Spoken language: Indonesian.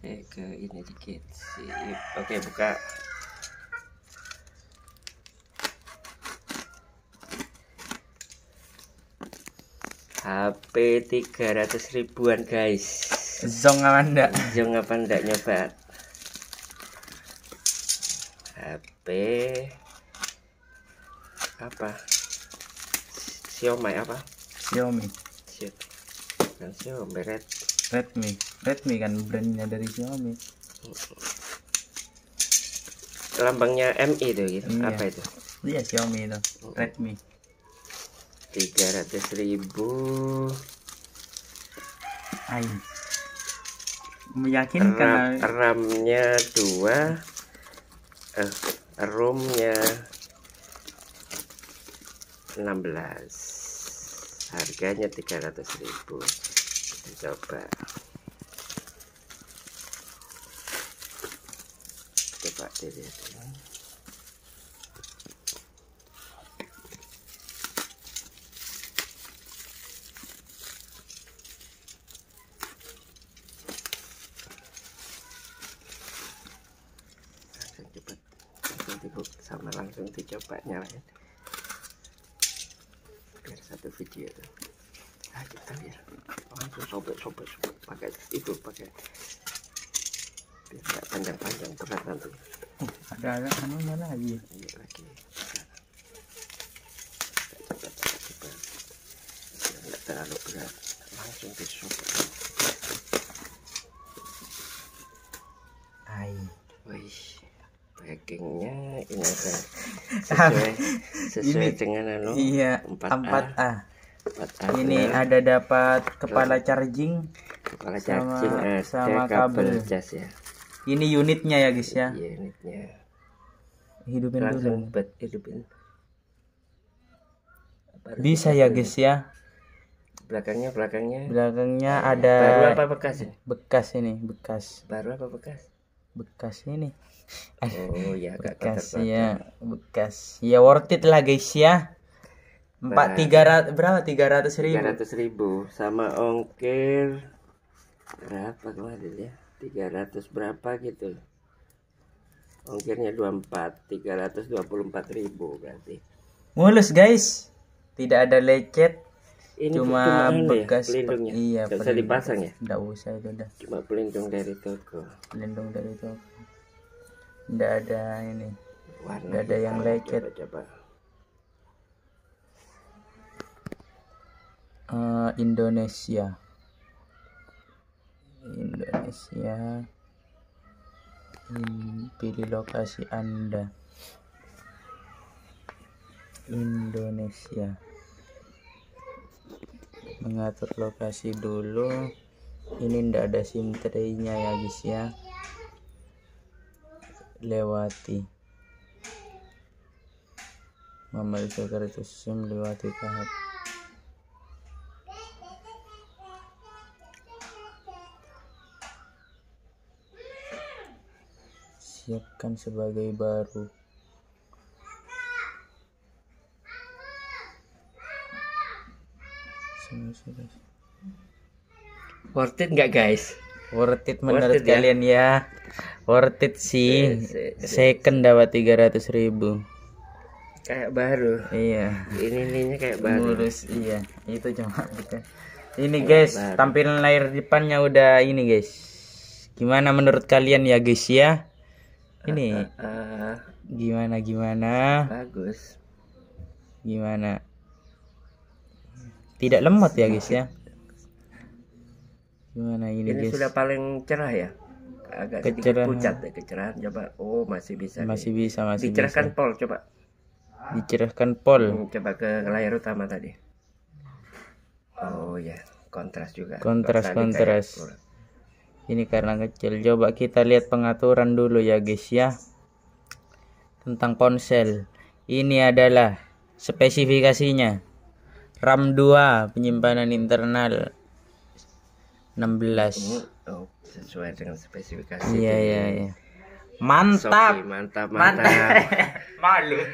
saya ke ini dikit sip oke buka. HP 300 ribuan guys. Zong apa enggak? Jong apa ndak nyoba? HP apa? Xiaomi apa? Xiaomi. Xiaomi. Xiaomi Red Redmi. Redmi kan brandnya dari Xiaomi. Lambangnya MI itu gitu. Iya. apa itu? Iya Xiaomi itu. Redmi. 300 ribu. Ay. meyakinkan RAM, RAM-nya dua eh, ROM-nya 16 harganya 300 ribu kita coba coba. Dilihat ya. sama langsung dicoba nyalain. Biar satu video. tuh ah kita sobek sobek sobek. Pakai itu pakai. Biar nggak panjang-panjang berat nanti. Ada ada. Anunya lagi? Iya lagi. Nggak terlalu berat. Langsung disobek. Ay. Wih, packingnya ini ada sesuai sesuai Ini- dengan anu iya 4A. 4A 4A ini benar. ada dapat kepala charging kepala sama- charging ada sama kabel. kabel. cas ya. Ini unitnya ya guys ya? Iya unitnya. Hidupin langsung dulu buat hidupin Baru bisa ya guys ya? Belakangnya belakangnya. Belakangnya ada baru apa bekas ini? Bekas ini bekas. Baru apa bekas? Bekas ini. Oh ya bekas ya bekas. Ya worth it lah guys ya empat Nah. tiga ratus berapa? Tiga ratus tiga ribu ratus ribu. Sama ongkir berapa kemarin ya? Tiga ratus berapa gitu. Ongkirnya 24 324 ribu berarti. Mulus guys. Tidak ada lecet. Ini cuma, anu ya, bekas pelindungnya. iya Nggak usah dipasang ya? Nggak usah itu udah. Cuma pelindung dari toko. Pelindung dari itu nggak ada ini. Warna Nggak ada yang lecet. coba, coba. Eh, Indonesia. Indonesia. In- pilih lokasi anda. Indonesia. Mengatur lokasi dulu. Ini ndak ada sim tray-nya ya guys ya. Lewati. Memeriksa kartu sim lewati tahap siapkan sebagai baru. Worth it nggak guys? Worth it menurut Worth it ya? kalian ya. Worth it sih. Se- se- second dapat 300 ribu. Kayak baru. Iya. Ini ininya kayak baru. Mulus iya. Itu cuma bukan. Ini guys baru. tampilan layar depannya udah ini guys. Gimana menurut kalian ya guys ya ini Ah, gimana gimana? Bagus. Gimana? Tidak lemot ya guys ya? Gimana ini, ini guys? sudah paling cerah ya? Agak sedikit Kecerahan. pucat ya kecerahan. Coba oh masih bisa masih nih. bisa masih dicerahkan bisa. pol coba. Dicerahkan pol. Hmm, coba ke layar utama tadi. Oh ya kontras juga. Kontras, Tadi kontras. Ini karena kecil coba kita lihat pengaturan dulu ya guys ya. Tentang ponsel. Ini adalah spesifikasinya. RAM 2 penyimpanan internal 16 oh sesuai dengan spesifikasi iya iya iya. Mantap. Shopee. mantap. Mantap. Malu